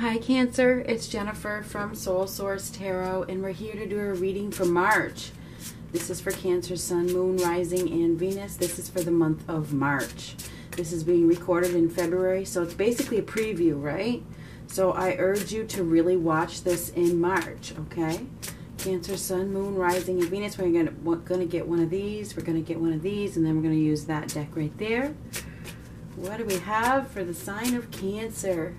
Hi, Cancer. It's Jennifer from Soul Source Tarot, and we're here to do a reading for March. This is for Cancer, Sun, Moon, Rising, and Venus. This is for the month of March. This is being recorded in February, so it's basically a preview, right? So I urge you to really watch this in March, okay? Cancer, Sun, Moon, Rising, and Venus. We're gonna, get one of these, we're gonna get one of these, and then we're gonna use that deck right there. What do we have for the sign of Cancer?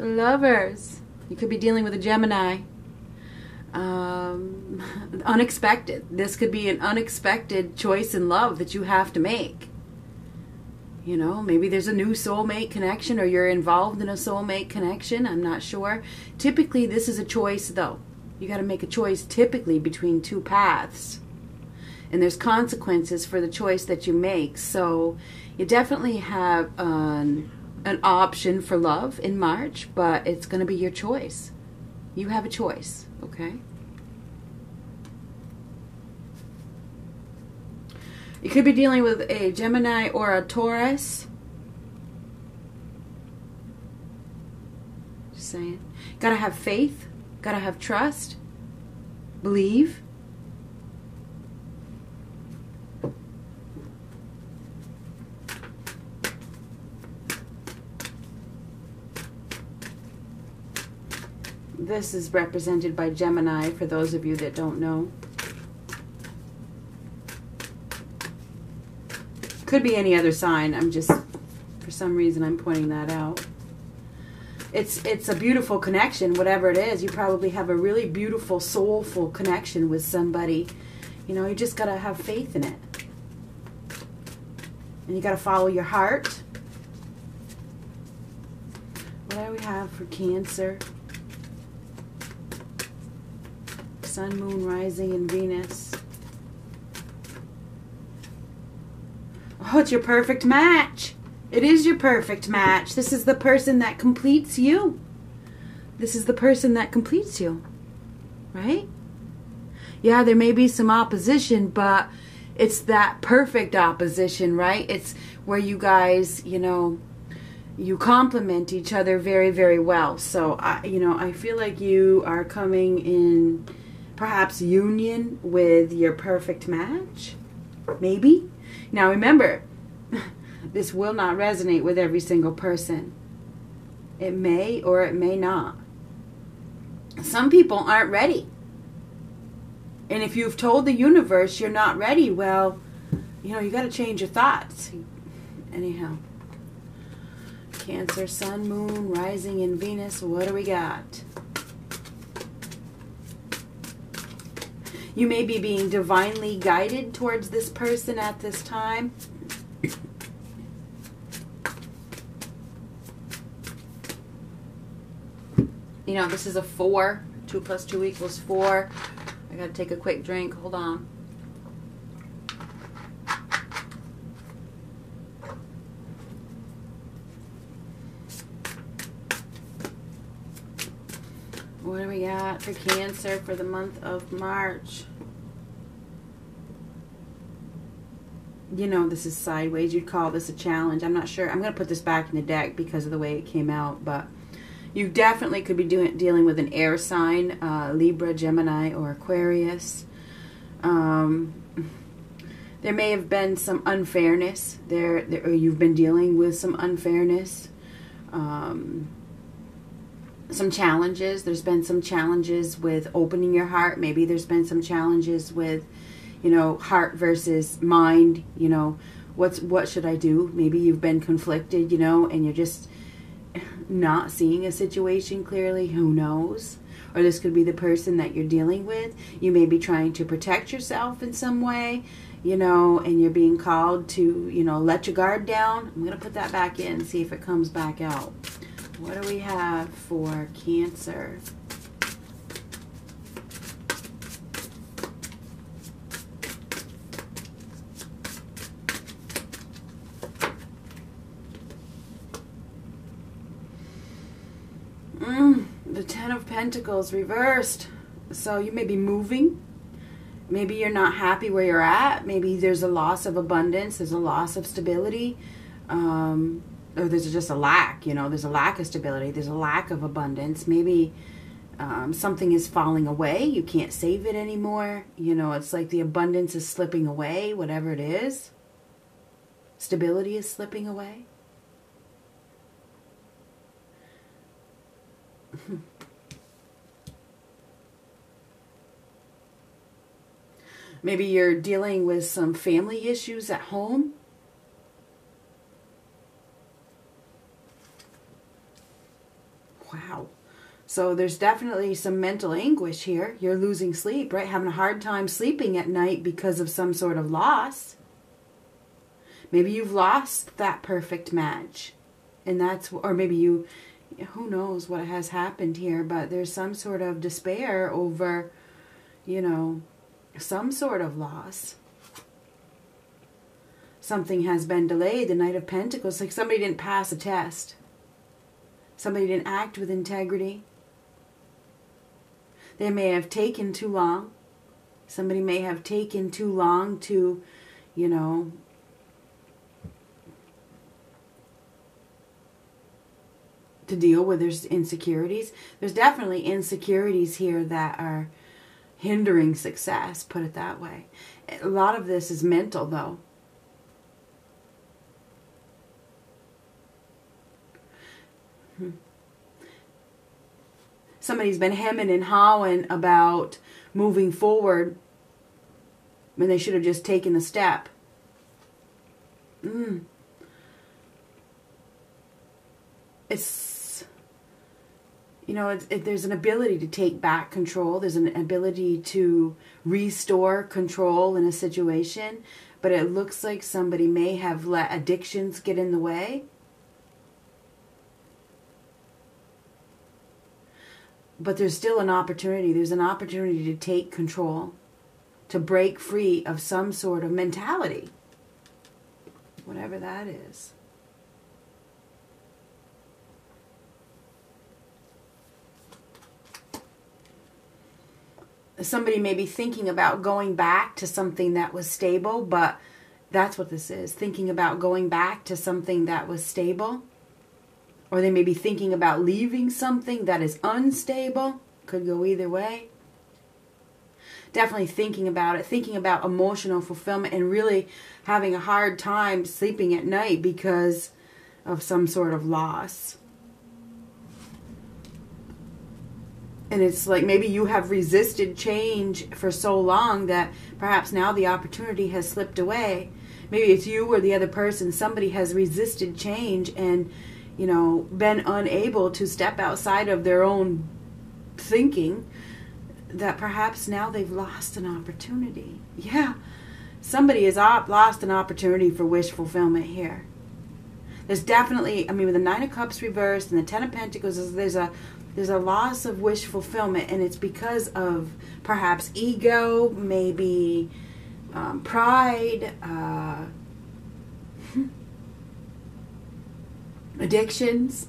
Lovers. You could be dealing with a Gemini. Um, unexpected. This could be an unexpected choice in love that you have to make. You know, maybe there's a new soulmate connection or you're involved in a soulmate connection. I'm not sure. Typically, this is a choice, though. You got to make a choice typically between two paths. And there's consequences for the choice that you make. So you definitely have an an option for love in March, but it's going to be your choice. You have a choice, okay? You could be dealing with a Gemini or a Taurus. Just saying. Got to have faith, got to have trust, believe. This is represented by Gemini, for those of you that don't know. Could be any other sign. I'm just, for some reason, I'm pointing that out. It's, it's a beautiful connection, whatever it is. You probably have a really beautiful, soulful connection with somebody. You know, you just got to have faith in it. And you got to follow your heart. What do we have for Cancer? Sun, Moon, Rising, and Venus. Oh, it's your perfect match. It is your perfect match. This is the person that completes you. This is the person that completes you. Right? Yeah, there may be some opposition, but it's that perfect opposition, right? It's where you guys, you know, you complement each other very, very well. So, I, you know, I feel like you are coming in perhaps union with your perfect match. Maybe. Now remember, this will not resonate with every single person. It may or it may not. Some people aren't ready. And if you've told the universe you're not ready, well, you know, you got to change your thoughts. Anyhow. Cancer, Sun, Moon, Rising, in Venus. What do we got? You may be being divinely guided towards this person at this time. You know, this is a four. Two plus two equals four. I gotta take a quick drink. Hold on. What do we got for Cancer for the month of March? You know, this is sideways. You'd call this a challenge. I'm not sure. I'm going to put this back in the deck because of the way it came out, but you definitely could be doing dealing with an air sign, uh, Libra, Gemini, or Aquarius. Um, there may have been some unfairness there, there or you've been dealing with some unfairness. Um, some challenges. There's been some challenges with opening your heart. Maybe there's been some challenges with, you know, heart versus mind. You know, what's what should I do? Maybe you've been conflicted, you know, and you're just not seeing a situation clearly. Who knows? Or this could be the person that you're dealing with. You may be trying to protect yourself in some way, you know, and you're being called to, you know, let your guard down. I'm going to put that back in and see if it comes back out. What do we have for Cancer? Mm, the Ten of Pentacles reversed. So you may be moving maybe you're not happy where you're at. Maybe there's a loss of abundance. There's a loss of stability. Um, or there's just a lack, you know, there's a lack of stability. There's a lack of abundance. Maybe um, something is falling away. You can't save it anymore. You know, it's like the abundance is slipping away, whatever it is. Stability is slipping away. Maybe you're dealing with some family issues at home. Wow. So there's definitely some mental anguish here. You're losing sleep, right? Having a hard time sleeping at night because of some sort of loss. Maybe you've lost that perfect match. And that's, or maybe you, who knows what has happened here, but there's some sort of despair over, you know, some sort of loss. Something has been delayed. The Knight of Pentacles, like somebody didn't pass a test. Somebody didn't act with integrity. They may have taken too long. Somebody may have taken too long to, you know, to deal with there's insecurities. There's definitely insecurities here that are hindering success, put it that way. A lot of this is mental, though. Hmm. Somebody's been hemming and hawing about moving forward when they should have just taken the step. Mm. It's you know, it, there's an ability to take back control. There's an ability to restore control in a situation, but it looks like somebody may have let addictions get in the way. But there's still an opportunity. There's an opportunity to take control, to break free of some sort of mentality, whatever that is. somebody may be thinking about going back to something that was stable, but that's what this is thinking about going back to something that was stable. Or they may be thinking about leaving something that is unstable. Could go either way. Definitely thinking about it, thinking about emotional fulfillment, and really having a hard time sleeping at night because of some sort of loss. and it's like maybe you have resisted change for so long that perhaps now the opportunity has slipped away maybe it's you or the other person somebody has resisted change and you know been unable to step outside of their own thinking that perhaps now they've lost an opportunity. Yeah somebody has op- lost an opportunity for wish fulfillment here. There's definitely i mean with the nine of cups reversed and the ten of pentacles there's a there's a loss of wish fulfillment, and it's because of perhaps ego, maybe um, pride, uh, addictions.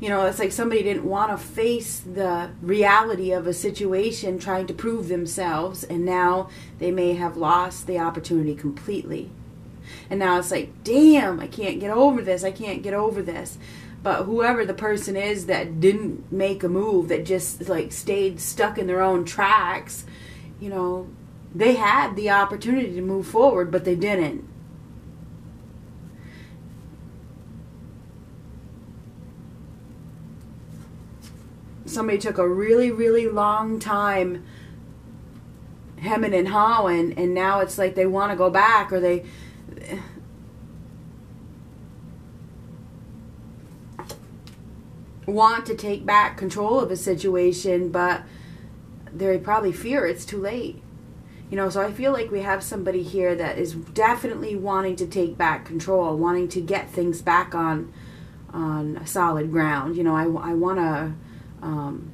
You know, it's like somebody didn't want to face the reality of a situation trying to prove themselves, and now they may have lost the opportunity completely. And now it's like, damn, I can't get over this. I can't get over this. But whoever the person is that didn't make a move, that just like stayed stuck in their own tracks, you know, they had the opportunity to move forward, but they didn't. Somebody took a really, really long time hemming and hawing, and now it's like they want to go back or they want to take back control of a situation, but they probably fear it's too late. You know, so I feel like we have somebody here that is definitely wanting to take back control, wanting to get things back on on solid ground. You know, I, I want to um,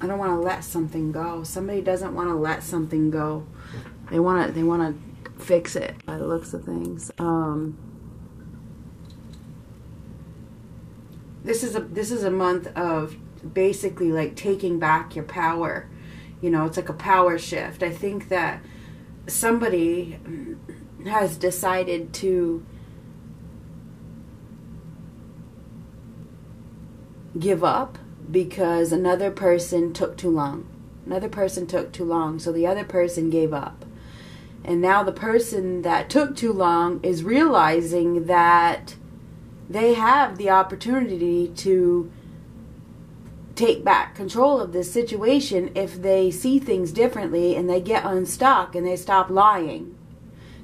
I don't want to let something go. Somebody doesn't want to let something go. They want to. They want to fix it by the looks of things. Um, this is a this is a month of basically like taking back your power. You know, it's like a power shift. I think that somebody has decided to give up because another person took too long. Another person took too long, so the other person gave up. And now the person that took too long is realizing that they have the opportunity to take back control of this situation if they see things differently and they get unstuck and they stop lying.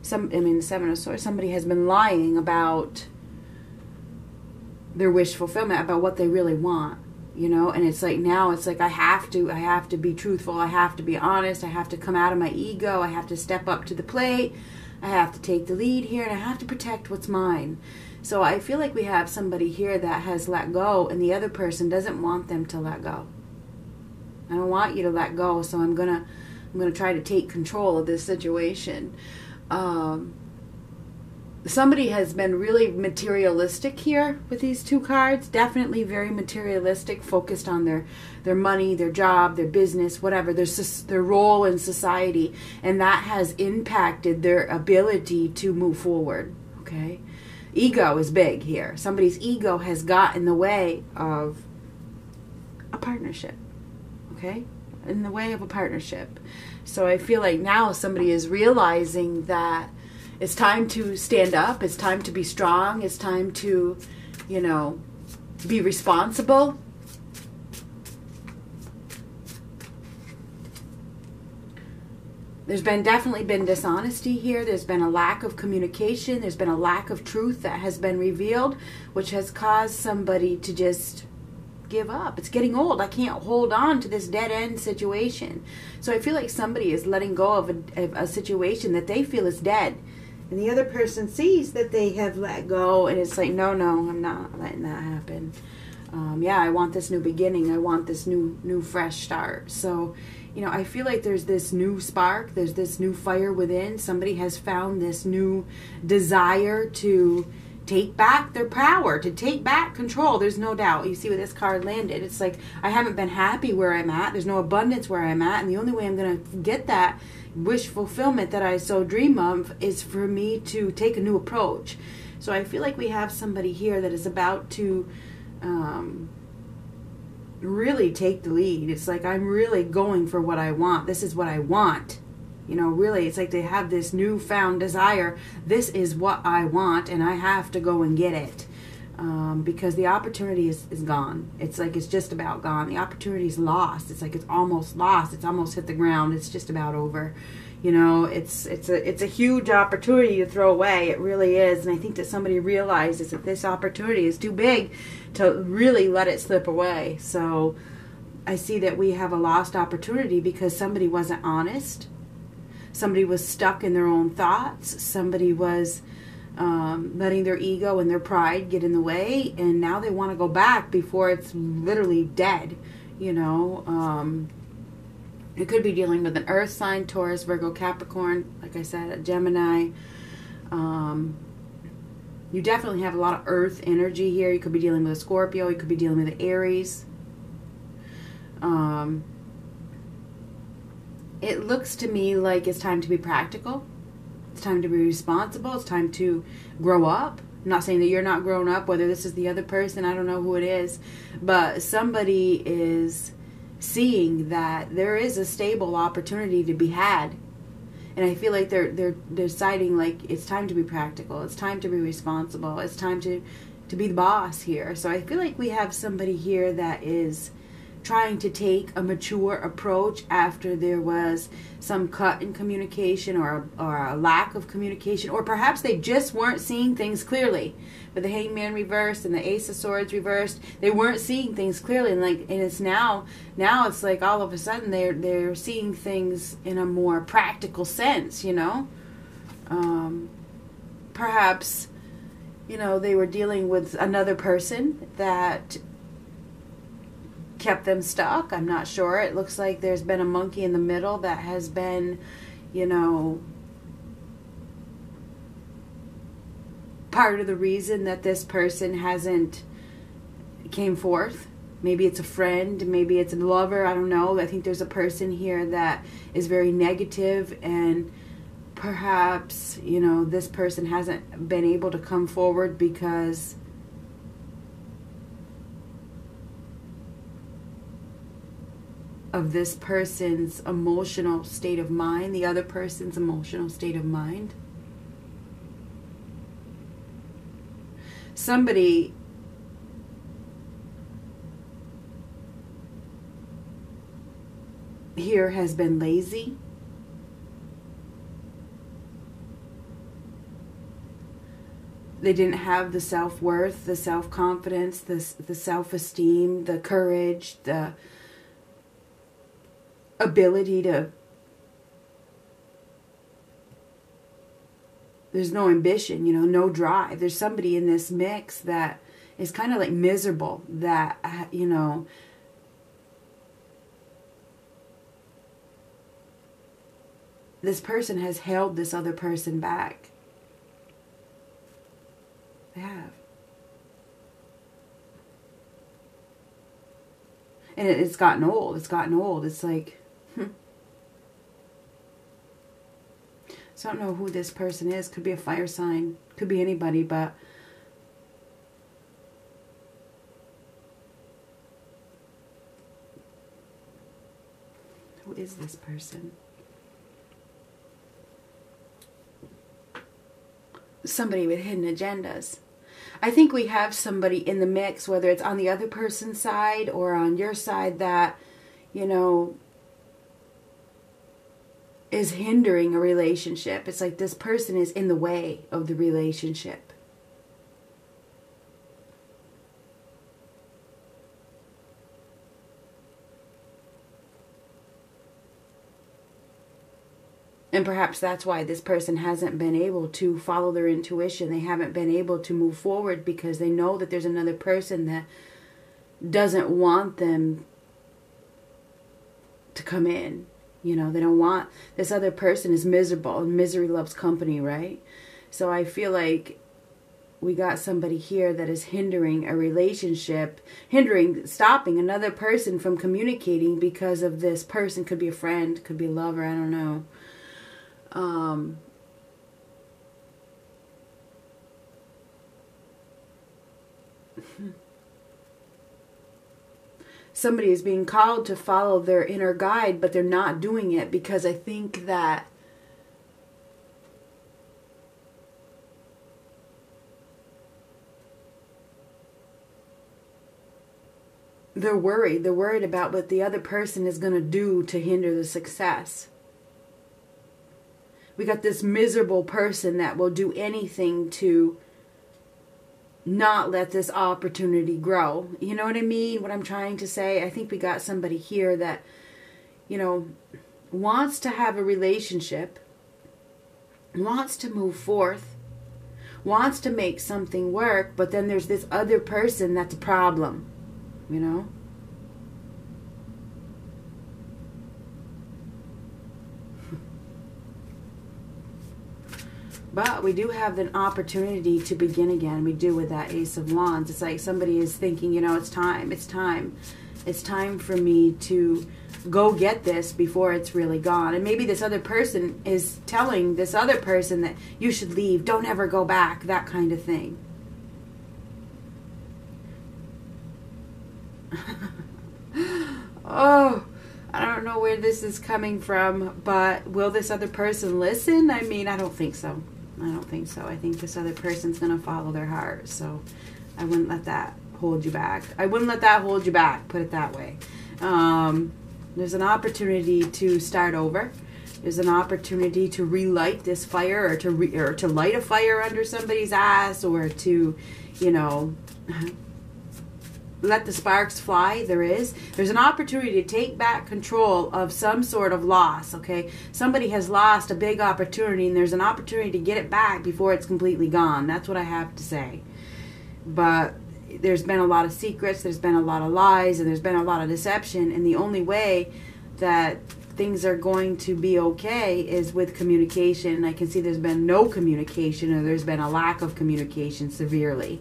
Some, I mean, Seven of Swords, somebody has been lying about their wish fulfillment, about what they really want, you know? And it's like now it's like I have to, I have to be truthful, I have to be honest, I have to come out of my ego, I have to step up to the plate, I have to take the lead here, and I have to protect what's mine. So I feel like we have somebody here that has let go and the other person doesn't want them to let go. I don't want you to let go, so I'm going to I'm to try to take control of this situation. Um, somebody has been really materialistic here with these two cards definitely very materialistic focused on their their money their job their business whatever their their role in society and that has impacted their ability to move forward okay ego is big here. Somebody's ego has got in the way of a partnership. Okay? In the way of a partnership. So I feel like now somebody is realizing that it's time to stand up, it's time to be strong, it's time to, you know, be responsible there's been definitely been dishonesty here. There's been a lack of communication. There's been a lack of truth that has been revealed which has caused somebody to just give up. It's getting old. I can't hold on to this dead end situation. So i feel like somebody is letting go of a, of a situation that they feel is dead. And the other person sees that they have let go and it's like no no i'm not letting that happen. Um, yeah i want this new beginning. I want this new new fresh start. So you know, I feel like there's this new spark, there's this new fire within. Somebody has found this new desire to take back their power, to take back control. There's no doubt. You see where this card landed. It's like I haven't been happy where I'm at. There's no abundance where I'm at, and the only way I'm going to get that wish fulfillment that I so dream of is for me to take a new approach. So I feel like we have somebody here that is about to um, really take the lead. It's like I'm really going for what I want. This is what I want. You know, really, it's like they have this newfound desire. This is what I want, and I have to go and get it. Um, because the opportunity is, is gone. It's like it's just about gone. The opportunity is lost. It's like it's almost lost. It's almost hit the ground. It's just about over. You know, it's it's a it's a huge opportunity to throw away. It really is, and I think that somebody realizes that this opportunity is too big to really let it slip away. So I see that we have a lost opportunity because somebody wasn't honest. Somebody was stuck in their own thoughts. Somebody was um, letting their ego and their pride get in the way, and now they want to go back before it's literally dead. You know, um, it could be dealing with an earth sign, Taurus, Virgo, Capricorn, like I said, Gemini. Um, you definitely have a lot of earth energy here. You could be dealing with a Scorpio. You could be dealing with an Aries. Um, it looks to me like it's time to be practical. It's time to be responsible. It's time to grow up. I'm not saying that you're not grown up, whether this is the other person, I don't know who it is, but somebody is seeing that there is a stable opportunity to be had and I feel like they're they're deciding like it's time to be practical, it's time to be responsible, it's time to to be the boss here. So I feel like we have somebody here that is trying to take a mature approach after there was some cut in communication or, or a lack of communication, or perhaps they just weren't seeing things clearly. With the hangman reversed and the ace of swords reversed, they weren't seeing things clearly, and like, and it's now, now it's like all of a sudden they're they're seeing things in a more practical sense, you know. Um, perhaps, you know, they were dealing with another person that kept them stuck. I'm not sure. It looks like there's been a monkey in the middle that has been, you know, part of the reason that this person hasn't came forth. Maybe it's a friend, maybe it's a lover, I don't know. I think there's a person here that is very negative and perhaps, you know, this person hasn't been able to come forward because of this person's emotional state of mind, the other person's emotional state of mind. Somebody here has been lazy. They didn't have the self worth, the self confidence, the, the self esteem, the courage, the ability to. There's no ambition, you know, no drive. There's somebody in this mix that is kind of like miserable, that, uh, you know, this person has held this other person back. They have. And it, it's gotten old. It's gotten old. It's like, hmm. So I don't know who this person is. Could be a fire sign. Could be anybody, but who is this person? somebody with hidden agendas. I think we have somebody in the mix, whether it's on the other person's side or on your side, that, you know, is hindering a relationship. It's like this person is in the way of the relationship. And perhaps that's why this person hasn't been able to follow their intuition. They haven't been able to move forward because they know that there's another person that doesn't want them to come in. You know, they don't want this other person is miserable and misery loves company, right? So I feel like we got somebody here that is hindering a relationship, hindering, stopping another person from communicating because of this person. Could be a friend, could be a lover, I don't know. Um, somebody is being called to follow their inner guide, but they're not doing it because I think that they're worried. They're worried about what the other person is going to do to hinder the success we got this miserable person that will do anything to not let this opportunity grow. You know what I mean? What I'm trying to say? I think we got somebody here that, you know, wants to have a relationship, wants to move forth, wants to make something work, but then there's this other person that's a problem, you know? But we do have an opportunity to begin again. We do with that Ace of Wands. It's like somebody is thinking, you know, it's time. It's time. It's time for me to go get this before it's really gone. And maybe this other person is telling this other person that you should leave, don't ever go back, that kind of thing. oh, I don't know where this is coming from, but will this other person listen? I mean, I don't think so. I don't think so. I think this other person's going to follow their heart. So I wouldn't let that hold you back. I wouldn't let that hold you back, put it that way. Um, there's an opportunity to start over. There's an opportunity to relight this fire or to re- or to light a fire under somebody's ass or to, you know, let the sparks fly there is. There's an opportunity to take back control of some sort of loss okay? Somebody has lost a big opportunity and there's an opportunity to get it back before it's completely gone. That's what i have to say. But there's been a lot of secrets there's been a lot of lies and there's been a lot of deception and the only way that things are going to be okay is with communication And i can see there's been no communication or there's been a lack of communication severely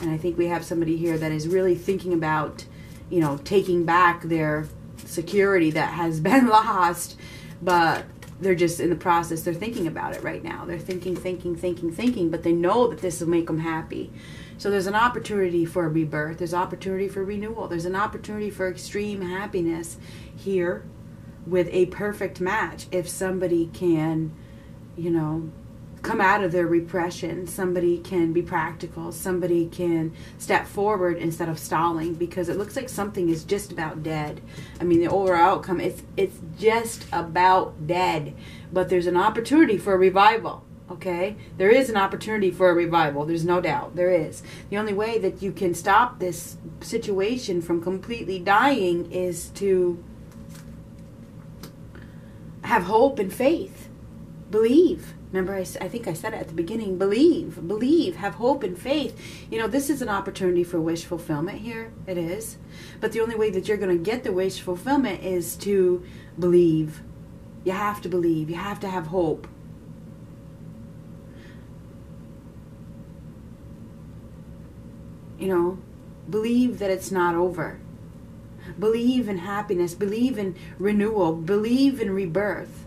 And I think we have somebody here that is really thinking about, you know, taking back their security that has been lost, but they're just in the process. They're thinking about it right now. They're thinking, thinking, thinking, thinking, but they know that this will make them happy. So there's an opportunity for rebirth. There's opportunity for renewal. There's an opportunity for extreme happiness here with a perfect match if somebody can, you know, come out of their repression. Somebody can be practical. Somebody can step forward instead of stalling because it looks like something is just about dead. I mean, the overall outcome it's it's just about dead, but there's an opportunity for a revival. Okay? There is an opportunity for a revival. There's no doubt. There is. The only way that you can stop this situation from completely dying is to have hope and faith. Believe. Remember, I, I think I said it at the beginning. Believe, believe, have hope and faith. You know, this is an opportunity for wish fulfillment here. It is. But the only way that you're going to get the wish fulfillment is to believe. You have to believe. You have to have hope. you know, believe that it's not over. Believe in happiness. Believe in renewal. Believe in rebirth.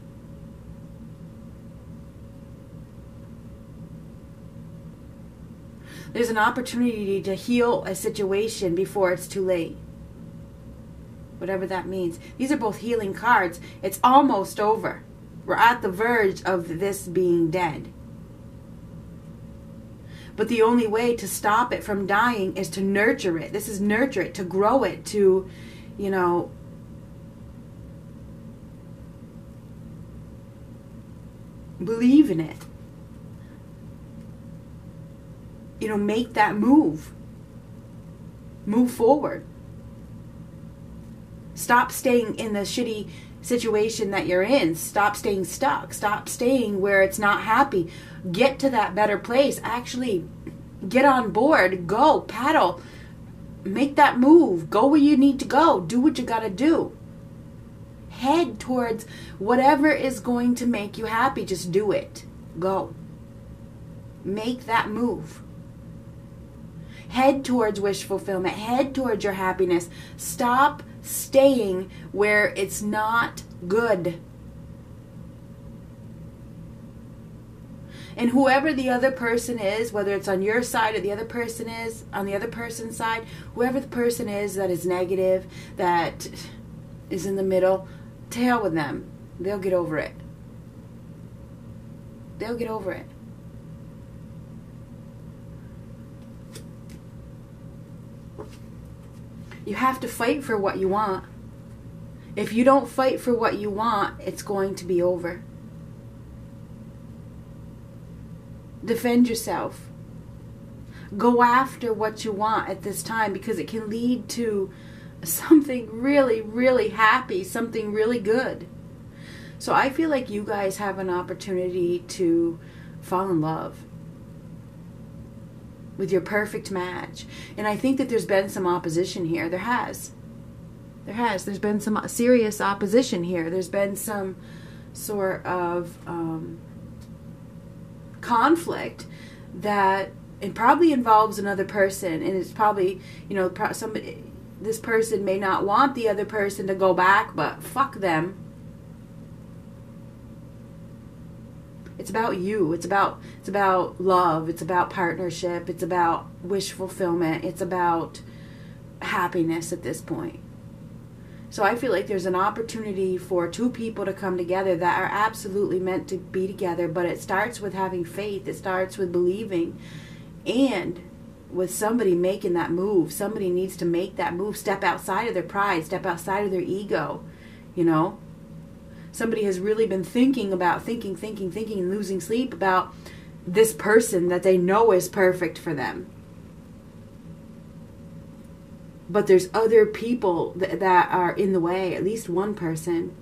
There's an opportunity to heal a situation before it's too late. Whatever that means. These are both healing cards. It's almost over. We're at the verge of this being dead. But the only way to stop it from dying is to nurture it. This is nurture it, to grow it, to, you know, believe in it. You know, make that move. Move forward. Stop staying in the shitty situation that you're in. Stop staying stuck. Stop staying where it's not happy. Get to that better place. Actually, get on board. Go, paddle. Make that move. Go where you need to go. Do what you got to do. Head towards whatever is going to make you happy. Just do it. Go. Make that move. Head towards wish fulfillment. Head towards your happiness. Stop staying where it's not good. And whoever the other person is, whether it's on your side or the other person is on the other person's side, whoever the person is that is negative, that is in the middle, to hell with them. They'll get over it. They'll get over it. You have to fight for what you want. If you don't fight for what you want, it's going to be over. Defend yourself. Go after what you want at this time because it can lead to something really, really happy, something really good. So I feel like you guys have an opportunity to fall in love with your perfect match. And I think that there's been some opposition here. There has. There has. There's been some serious opposition here. There's been some sort of um, conflict that it probably involves another person, and it's probably you know somebody. This person may not want the other person to go back, but fuck them It's about you. It's about it's about love. It's about partnership. It's about wish fulfillment. It's about happiness at this point. So I feel like there's an opportunity for two people to come together that are absolutely meant to be together, but it starts with having faith. It starts with believing and with somebody making that move. Somebody needs to make that move, step outside of their pride, step outside of their ego, you know? Somebody has really been thinking about thinking, thinking, thinking, and losing sleep about this person that they know is perfect for them. But there's other people th- that are in the way, at least one person.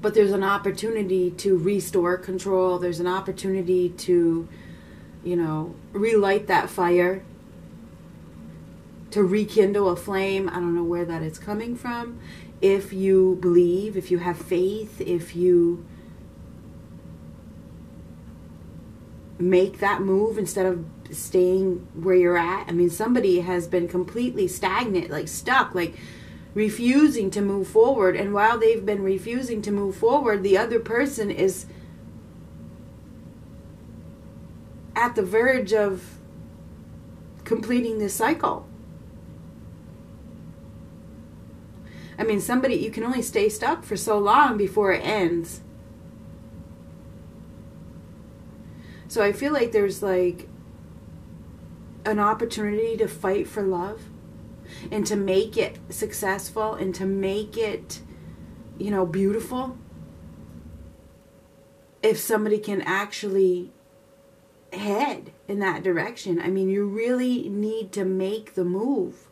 But there's an opportunity to restore control. There's an opportunity to, you know, relight that fire to rekindle a flame. I don't know where that is coming from. If you believe, if you have faith, if you make that move instead of staying where you're at. I mean, somebody has been completely stagnant, like stuck, like refusing to move forward. And while they've been refusing to move forward, the other person is at the verge of completing this cycle. I mean, somebody, you can only stay stuck for so long before it ends. So I feel like there's like an opportunity to fight for love and to make it successful and to make it, you know, beautiful. If somebody can actually head in that direction, I mean, you really need to make the move.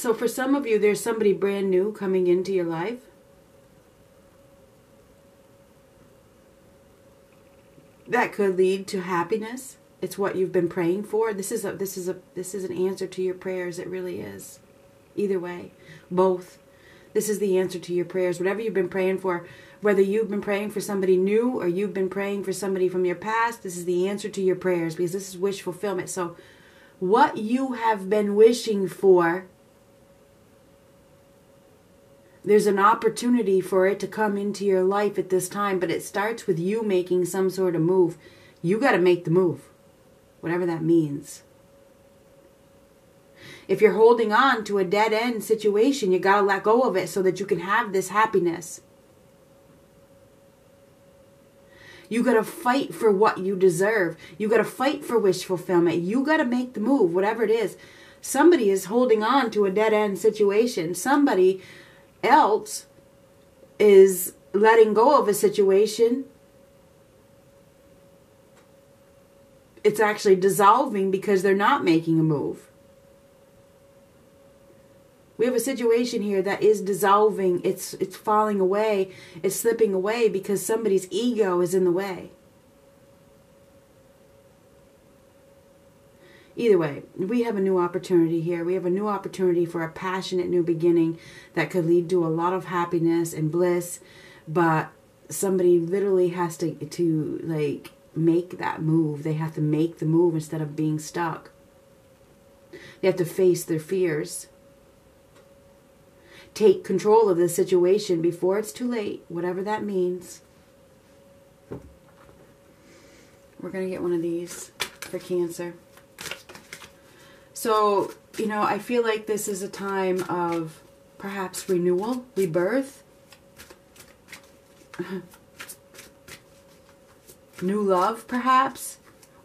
So for some of you, there's somebody brand new coming into your life. That could lead to happiness. It's what you've been praying for. This is a this is a this is an answer to your prayers. It really is. Either way, both. This is the answer to your prayers. Whatever you've been praying for, whether you've been praying for somebody new or you've been praying for somebody from your past, this is the answer to your prayers because this is wish fulfillment. So, what you have been wishing for there's an opportunity for it to come into your life at this time, but it starts with you making some sort of move. You got to make the move, whatever that means. If you're holding on to a dead end situation, you got to let go of it so that you can have this happiness. You got to fight for what you deserve. You got to fight for wish fulfillment. You got to make the move, whatever it is. Somebody is holding on to a dead end situation. Somebody else is letting go of a situation, it's actually dissolving because they're not making a move. We have a situation here that is dissolving. It's it's falling away. It's slipping away because somebody's ego is in the way. Either way, we have a new opportunity here. We have a new opportunity for a passionate new beginning that could lead to a lot of happiness and bliss, but somebody literally has to to like make that move. They have to make the move instead of being stuck. They have to face their fears. Take control of the situation before it's too late, whatever that means. We're going to get one of these for Cancer. So, you know, I feel like this is a time of perhaps renewal, rebirth, new love, perhaps.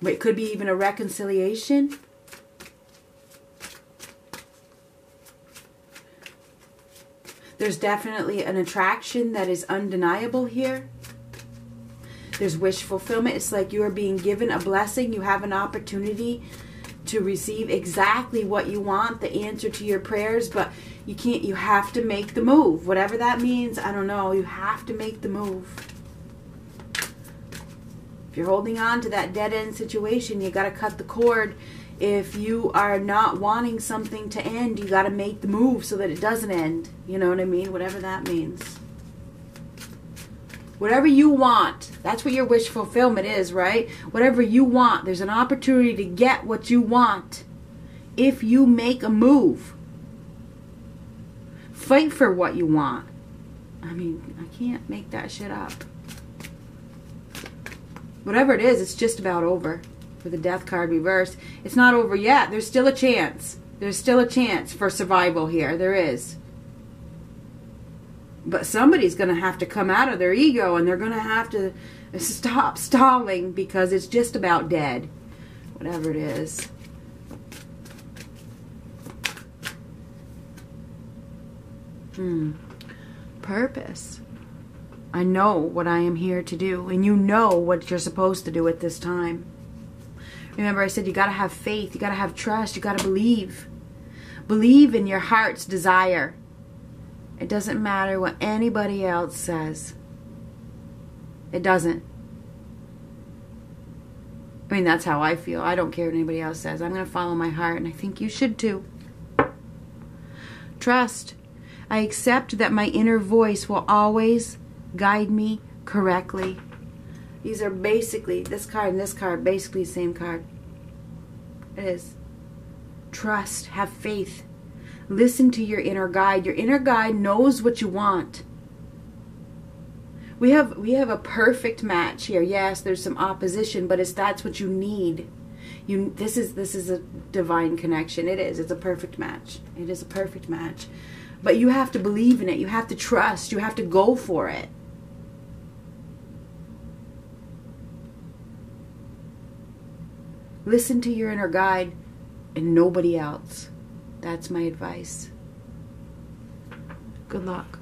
It could be even a reconciliation. There's definitely an attraction that is undeniable here. There's wish fulfillment. It's like you are being given a blessing. You have an opportunity to receive exactly what you want, the answer to your prayers, but you can't, you have to make the move. Whatever that means, I don't know. You have to make the move. If you're holding on to that dead end situation, you got to cut the cord. If you are not wanting something to end, you got to make the move so that it doesn't end. You know what I mean? Whatever that means. Whatever you want, that's what your wish fulfillment is, right? Whatever you want, there's an opportunity to get what you want if you make a move. Fight for what you want. I mean, I can't make that shit up. Whatever it is, it's just about over. For the death card reversed, it's not over yet. There's still a chance. There's still a chance for survival here. There is. But somebody's going to have to come out of their ego and they're going to have to stop stalling because it's just about dead. Whatever it is. Hmm. Purpose. I know what I am here to do, and you know what you're supposed to do at this time. Remember, I said you got to have faith, you got to have trust, you got to believe. Believe in your heart's desire. It doesn't matter what anybody else says. It doesn't. I mean, that's how I feel. I don't care what anybody else says. I'm going to follow my heart, and I think you should too. Trust. I accept that my inner voice will always guide me correctly. These are basically, this card and this card, basically the same card. It is. Trust. Have faith. Listen to your inner guide. Your inner guide knows what you want. We have we have a perfect match here. Yes, there's some opposition, but it's that's what you need. You this is this is a divine connection. It is. It's a perfect match. It is a perfect match. But you have to believe in it. You have to trust. You have to go for it. Listen to your inner guide and nobody else. That's my advice. Good luck.